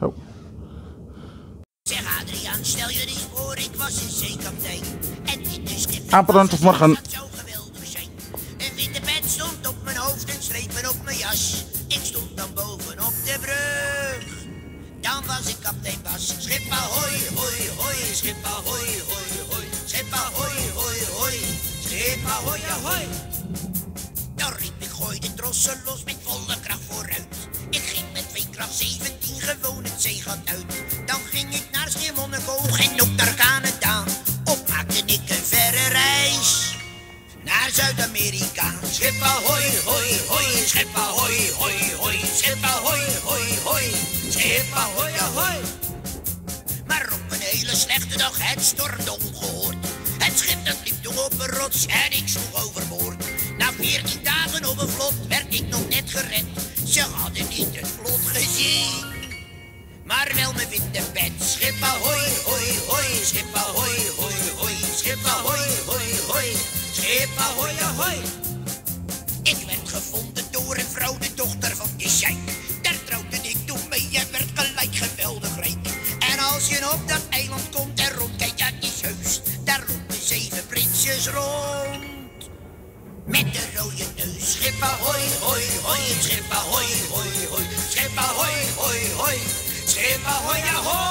Oh. Zeg Adriaan, stel je eens voor, ik was een zeekaptein. En in de schip... Apeldoorn tot morgen. Geweldig zijn. Een witte pet stond op mijn hoofd en strepen op mijn jas. Ik stond dan boven op de brug. Dan was ik kaptein Bas. Schip ahoy, hoi, hoi. Schip ahoy, hoi, hoi. Schip ahoy, hoi, hoi. Schip ahoy, ahoy. Dan riep ik, gooi de trossen los met met twee kracht 17 gewoon het zeegat uit. Dan ging ik naar Schiermonnikoog en ook naar Canada. Op maakte ik een verre reis. Naar Zuid-Amerika. Schip hoi, hoi. Schip hoi, hoi. Schip hoi, hoi. Schip ahoy. Maar op een hele slechte dag, het stormde ongehoord. Het schip dat liep toen op een rots en ik sloeg overboord. Na veertien dagen op een vlot werd ik nog net gered. Ze hadden niet het vlot gezien. Maar wel mijn witte pet. Schip ahoy, hoi, hoi. Schip ahoy, hoi, hoi. Schip ahoy, hoi, hoi. Schip ahoy, ahoy. Ik werd gevonden door een vrouw, de dochter van de sheik. Daar trouwde ik toen mee en werd gelijk geweldig rijk. En als je op dat eiland komt en rondkijkt, die is heus. Daar lopen zeven prinsjes rond. Met de rode neus. Schepa hoi hoi hoi Schepa hoi hoi hoi. Schepa hoi hoi hoi. Schepa hoi hoi hoi.